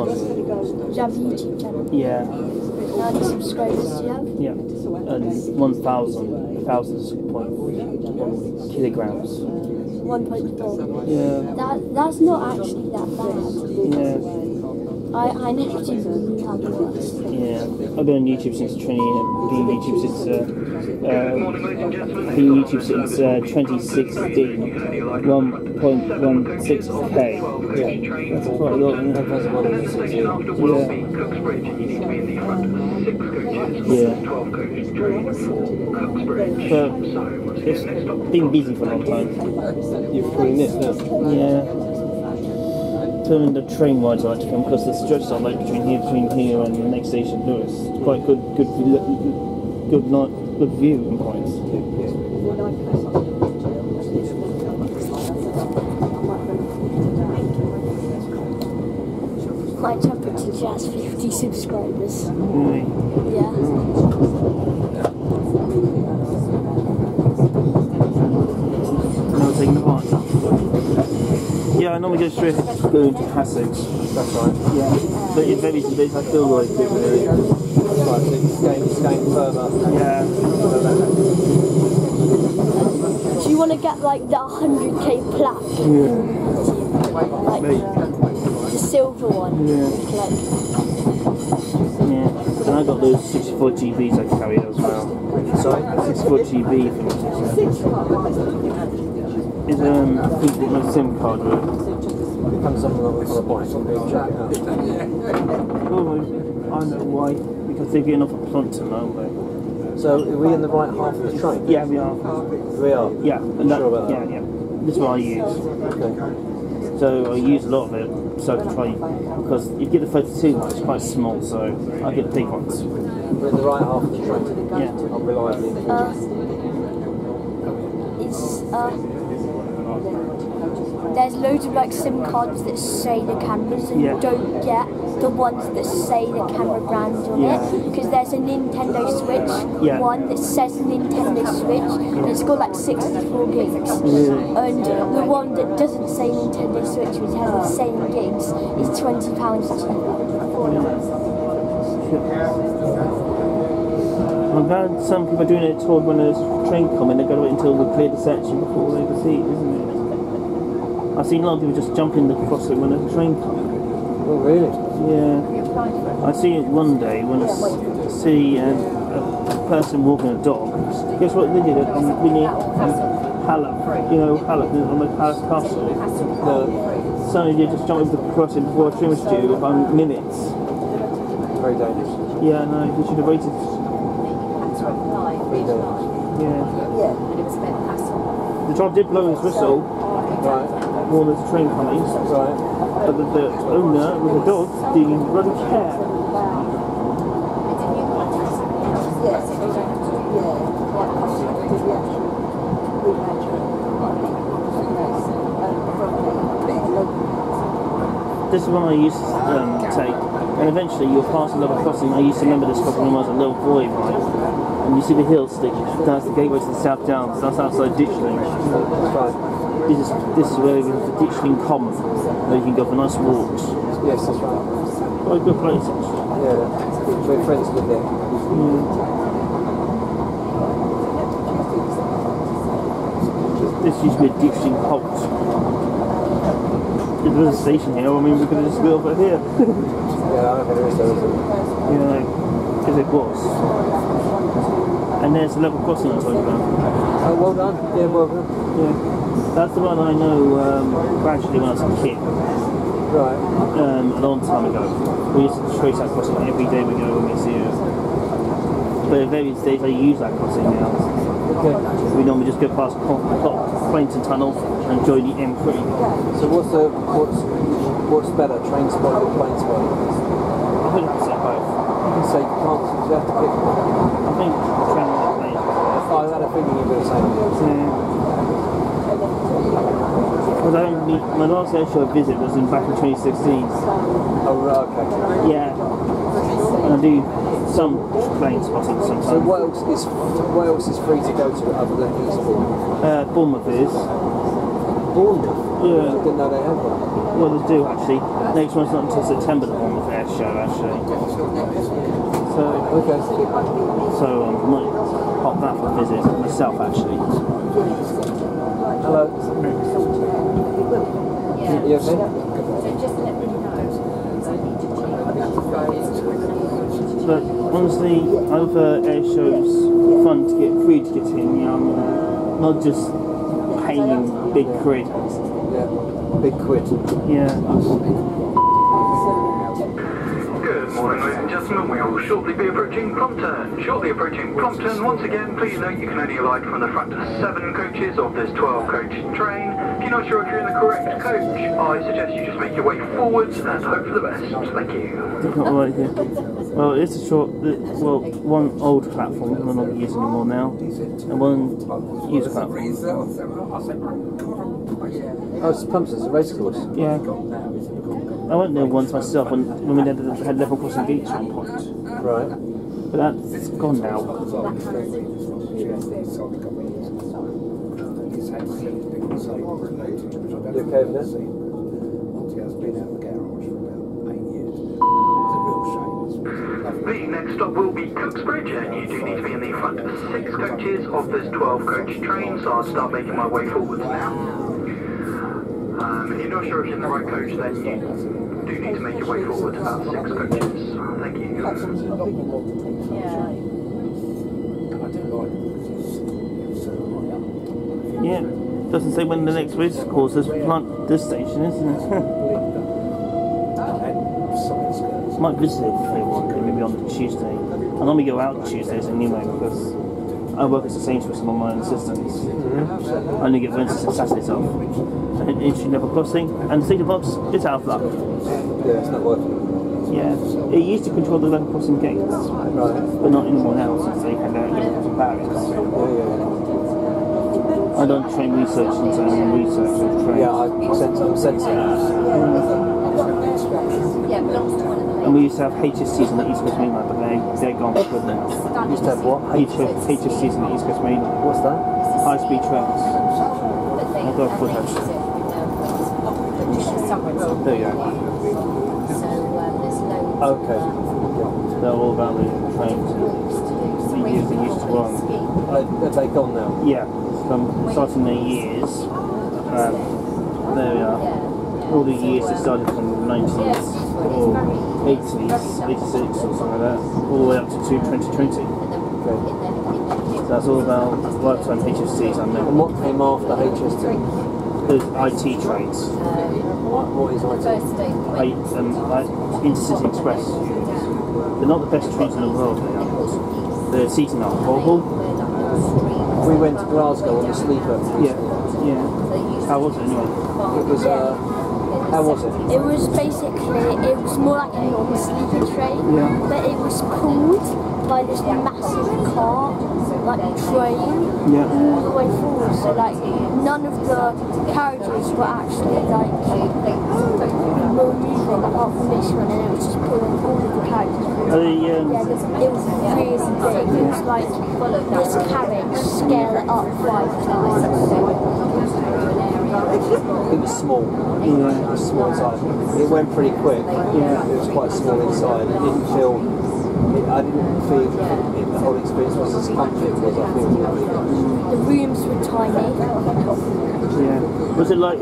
one. Do you have a YouTube channel? Yeah, How many subscribers do you have? yeah. And 1,000, 1,000 point uh, one kilograms. 1.4. Yeah, That, that's not actually that bad. yeah. I, I never do really have. Yeah, I've been on YouTube since 20, been on YouTube since, uh, uh, been on YouTube since uh, 2016, 1.16k. Yeah. That's quite a lot, isn't it? Depends on what it is, Yeah. Yeah. But it's been busy for a long time. You're filming this now. Yeah. Filming the train rides I like to film because the stretch I like between here, between here and the next station, Lewes. It's quite good, good, view- good night, good viewing points. My temperature just 50 subscribers. Really. Yeah. Taking the part. Yeah, I normally go straight go into Hassocks. That's right. Yeah. But in very days I feel like it really. Right, so it's going, it's going further. Yeah. Do you want to get like the 100k plaque? Yeah. Like Mate. the silver one? Yeah. Like, Yeah. And I got those 64 GBs I carry as well. Sorry? 64 GB from is um I think my SIM card with. Comes up on the, on the bike, so we'll check it out. Oh, I know why. Because they're getting off at Plumpton, aren't they? So, are we in the right half of the train? Yeah, we are. We are. Yeah, and that, Sure about yeah, that? yeah. This is what I use. Okay. So I use a lot of it, so I can try because you get the 32 one, it's quite small, so I get the big ones. We're in the right half of the train. Yeah. I'm reliably uh, it's, uh, there's loads of like SIM cards that say the cameras and Yeah. you don't get the ones that say the camera brand on Yeah. it because there's a Nintendo Switch Yeah. one that says Nintendo Switch and it's got like 64 gigs Really? and the one that doesn't say Nintendo Switch which has the same gigs is 20 pounds cheaper. I'm glad some people are doing it toward when there's a train coming, they've got to wait until we clear the section before they proceed, isn't it? I've seen a lot of people just jump in the crossing when a train coming. Oh, really? Yeah. I see it one day when I see um, a person walking a dog. Guess what they did on Winnie um, Hallam, you know, Hallam, on the Palace Castle. No. Suddenly they just jump over the crossing before a train was due by minutes. Very dangerous. Yeah, no, you should have waited. Very dangerous. Yeah. Yeah. And it was Ben Hassel. The driver did blow his whistle, Right. Warn there's a train Right. but the, the owner with the dog didn't bloody care. This is one I used to um, take, and eventually you'll pass a level crossing. I used to remember this crossing when I was a little boy, right? And you see the hill stick, that's the gateway to the South Downs, that's outside Ditchling. This is, this is where we have the Ditchling Common, where you can go for nice walks. Yes, that's right. Quite a good place, actually. Yeah. We're friends with them. Mm. This used to be a Ditchling Halt. If there was a station here, I mean, we could have just built over here. Yeah, I reckon there is, there isn't. you know, because it was. And there's a level crossing I'm talking about. Oh, well done. Yeah, well done. Yeah. That's the one I know um, gradually when I was a kid, Right. um, a long time ago. We used to trace that crossing every day we go when we see it. But at various days I use that crossing now. Okay. We normally just go past Quainton Tunnel and join the M3. So what's the what's what's better, train spot or plane spot? I think both. You can say you can't. You have to pick. I think train and plane. I had a feeling you were the same. Yeah. Because I only, my last airshow visit was in back in 2016. Oh, right, okay. Yeah. And I do some plane spotting sometimes. So what else is what else is free to go to other than Eastbourne? Uh, Bournemouth is. Bournemouth. Yeah. I didn't know they had one. Well, they do actually. Next one's not until September, the Bournemouth Air Show, actually. So, Okay. so um, I might pop that for a visit myself, actually. Hello. You okay? But honestly, other air shows fun to get free to get in, you know, not just paying big quid. Yeah. Big quid. Yeah. Good morning, ladies and gentlemen. We will shortly be approaching Plumpton. Shortly approaching Plumpton. Once again, please note you can only alight from the front seven coaches of this 12-coach train. If you're not sure if you're in the correct coach, I suggest you just make your way forwards and hope for the best. Thank you. Not right here. Well, it's a short, well, one old platform we're not using anymore now, and one user platform. Oh, it's Pumps, it's a race course. Yeah. I went there once myself when, when we had, had level crossing beach at one point, Right. but that's gone now. You okay with this? The next stop will be Cooksbridge, and you do need to be in the front six coaches of this 12-coach train, so I'll start making my way forwards now. Um, if you're not sure if you're in the right coach, then you do need to make your way forward to about six coaches. Thank you. Yeah. Yeah, doesn't say when the next race course is front this station, isn't it? Might visit it if they want, maybe on Tuesday. I normally go out Tuesdays anyway because I work as a seamstress and I'm my own assistant. Mm-hmm. I only get Wednesdays and Saturdays off. And it's never crossing. And the Cedar Box, it's out of luck. Yeah, it's not working. Yeah. It used to control the level crossing gates, Right. but not anymore now since they had their level crossing barriers. Yeah, yeah, I don't train research into any research of yeah. trains. Yeah, I sense, I'm sensing it. And we used to have HSTs on the East Coast Main Line, but they, they're gone for good now. Used to have what? H- HSTs on the East Coast Main Line. What's that? High speed trains. I'll go for that. There you go. Okay. They're all about the trains we used, they used to run. Uh, have they gone now? Yeah, from starting their years. Um, there we are. All the years that started from the 90s or 80s, 86 or something like that, all the way up to 2020. So that's all about lifetime HFCs I And what came after HST? There's IT trains. What, what is IT? I, um, I, Intercity Express. They're not the best trains in the world, they are. The seating are horrible. We went to Glasgow on the sleeper. Yeah, yeah. How was it anyway? It was, uh, how was it? It was basically, it was more like a non-sleeper train, Yeah. but it was pulled by this massive car, like train, Yeah. all the way forward. So like, none of the carriages were actually like more moving apart from this one, and it was just pulling all of the carriages. They, um, Yeah, this- it was really big. It was like this carriage, scale it up five times. It was small. yeah. It was small inside. It went pretty quick. Yeah. It was quite small inside. It didn't feel. It, I didn't feel it, the whole experience was as comfortable as I feel. The rooms were tiny. Yeah. Was it like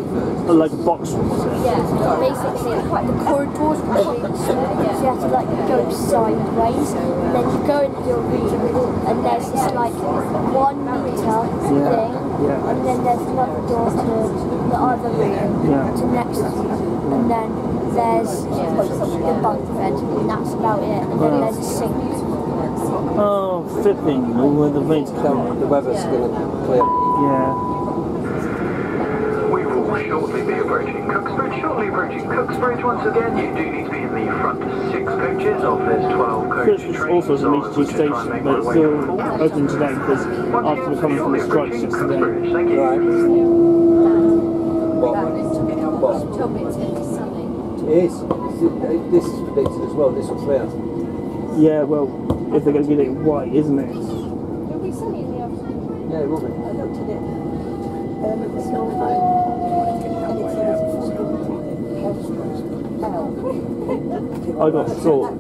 like a box room? Yeah, basically like the corridors were really small because you had to like go sideways and then you go into your room and there's this like one meter thing yeah. and then there's another door to the other room Yeah. to next to you and then there's the bunk bed and that's about it and then there's a sink. Oh, flipping! Where the rain's So coming. the weather's going to clear. Yeah. We will shortly be approaching Cooksbridge. Shortly approaching Cooksbridge. Once again, you do need to be in the front six coaches of this 12-coach Chris train. is also so I a will major just try and station, but it's still open today because Once after again, coming from the shortly strikes approaching yesterday. Cooksbridge. Thank you. Right. What? What? It is. This is predicted as well. This will clear. Yeah, well, if they're going to get it white, isn't it? It'll be sunny in the afternoon. Yeah, it will be. I got short.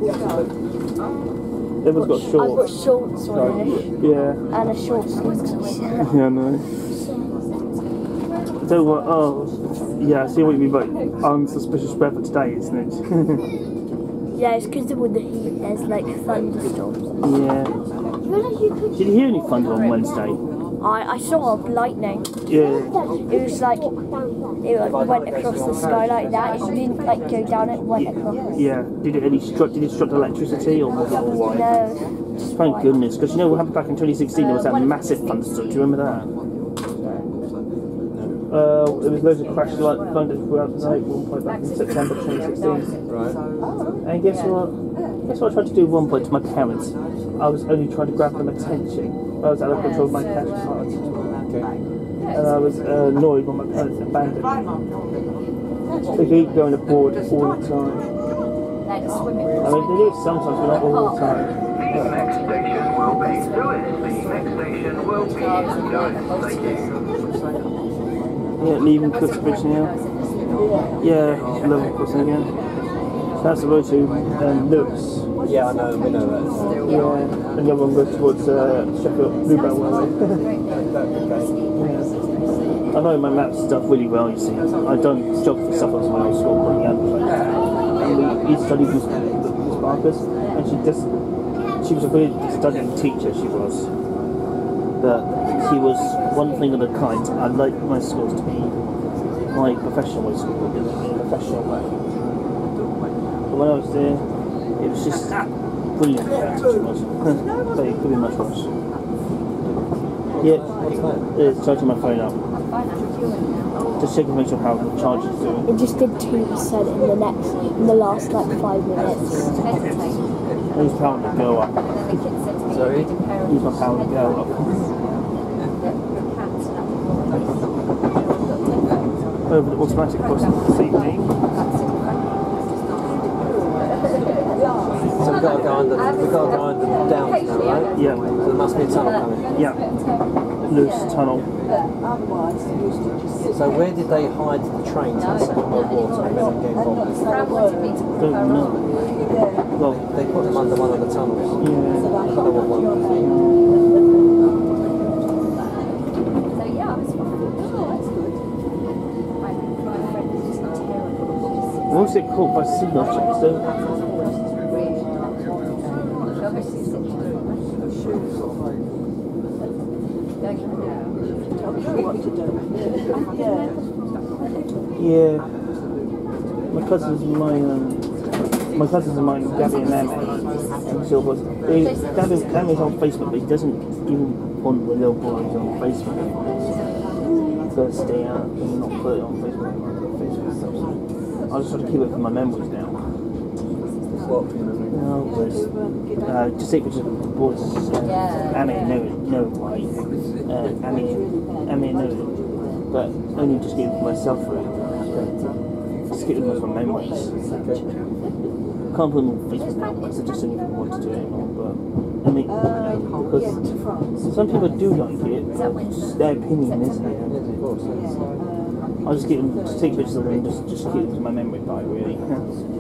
Everyone's got I've short. got shorts on Yeah. and a short sleeves. Yeah, I know. So what? Oh, yeah. I see what you mean by unsuspicious weather today, isn't it? Yeah, it's because with the heat, there's like thunderstorms. yeah. You realise you could. Did you hear any thunder on Wednesday? I, I saw lightning. Yeah. It was like it like went across the sky like that. It didn't like go down. It went across. Yeah. Did it any struck? Did it struck electricity or was it all white? No, Thank goodness, because you know what happened back in 2016? There was that massive thunderstorm. Do you remember that? Uh, there was loads of crash light thunder throughout the night. One point back in September 2016. Right. And guess what? Guess what I tried to do at one point to my parents? I was only trying to grab them attention. I was out of control of my cash cards. Okay. And I was uh, annoyed when my parents abandoned me. They keep going abroad all the time. I mean, they do sometimes, but not all the time. The next station will be Lewes. The next station will be Lewes. Thank you. Yeah, leaving Cooksbridge now. Yeah, level crossing again. So that's the road to um, Lewes. Yeah, I know, we know that. Yeah, and the other one goes towards uh, Sheffield Bluebell. I know my maps stuff really well, you see. I've done geography stuff as well, school growing up. And we, studied with Miss Marcus, and she just, she was a very studying teacher, she was. But she was one thing of a kind. I'd like my schools to be my professional school, in a professional way. But when I was there, it was just brilliant. She was. so it could be much worse. Yeah, it's charging my phone up. Just checking to make sure how the charge is doing. it just did two percent in the next, in the last like five minutes. Use power to go up. Sorry? Use my power to go up. Over the automatic crossing this evening. We've got to go under, we've got to go under the downs now, right? Yeah, So there must be a tunnel coming. yeah. Loose tunnel. So where did they hide the trains in the Second World War to prevent them getting bombed? Don't know. Well, They put them under one of the tunnels. yeah. I don't know what one. Once it caught by signal checks, Yeah. My cousins and mine, um, my cousins and mine, Gabby and Amy, and Silver. They, Gabby, Gammy's on Facebook, but he doesn't even want the little boys on Facebook. First day out, and not put it on Facebook. Facebook stuff. So I just try to keep it for my memories now. What? No, but, uh, just take pictures of the boys. Uh, Amy know it, know Uh, Amy, Amy know it, but only just keep it for myself really. Just it for my memories. Can't put them on Facebook now, because I just don't even want to do it anymore. But I mean, because some people do like it, their opinion, isn't it? Of course. I'll just keep them, just take pictures of them and just, just keep them to my memory card, really.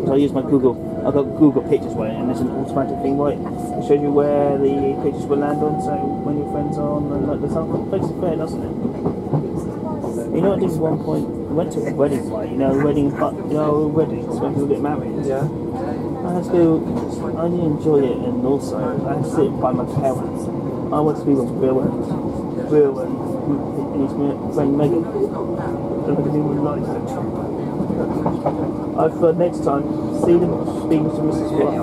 so I use my Google, I've got Google Pictures where, and there's an automatic thing where it shows you where the pictures will land on, so when your friends are on, and like, the makes it fair, doesn't it? You know what I did at one point? I went to a wedding, right? You know, wedding, but you know, weddings when people get married. Yeah. I had to go, I enjoy it, and also I had to sit by my parents. I went to be with Bill and Bill and, and his friend Megan. And I didn't even like it. I thought next time, see them speak to Mrs. Watt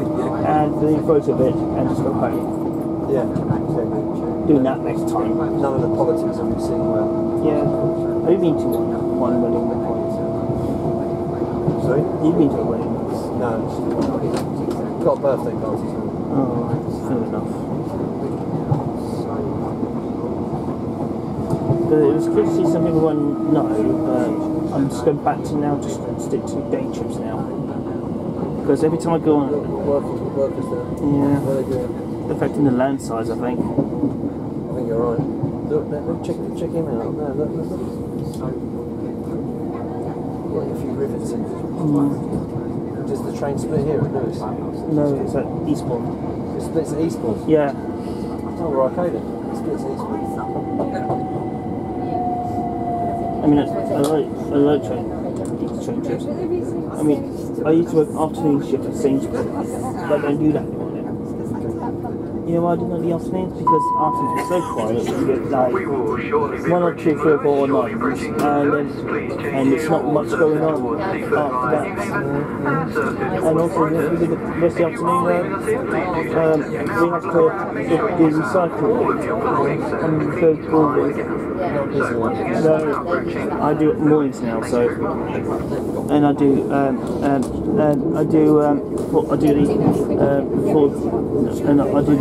and the photo of it and just go home. Yeah. Okay. Doing that next time. None of the politics have been seen well. Yeah. Have you been to one wedding before? Sorry? You've been to a wedding? No. Got a birthday party. so- Oh, fair enough. But it was good to see some people went, no, uh, I'm just going back to now just stick to day trips now. Because every time I go on, Workers, workers there. yeah, What are they doing? affecting the land size, I think. I think you're right. Look, look, look, check, check him out. No, look, look, look. Got a few rivets in. Does the train split here at Lewes? No, it's at Eastbourne. It splits at Eastbourne. Yeah. Oh, right, okay then. It splits at Eastbourne. I mean, I, I like I like train train trips. I mean, I used to work afternoon shift at Sainsbury's, but I don't do that. You know why I do not do the afternoons? Because afternoons are so quiet. You get like We will shortly be one or two, three or four Lewes, shortly and then and it's not much going on after that. New Haven, and surface And towards also, we Brighton. the rest of the If you are leaving afternoon. us here, please do Uh, um, we have now. to do recycle All of your belongings and and go please to all line this. again. Not busy So once So, I do mornings now, so and I do um, um, um, I do um, for, I do the um, for, and I do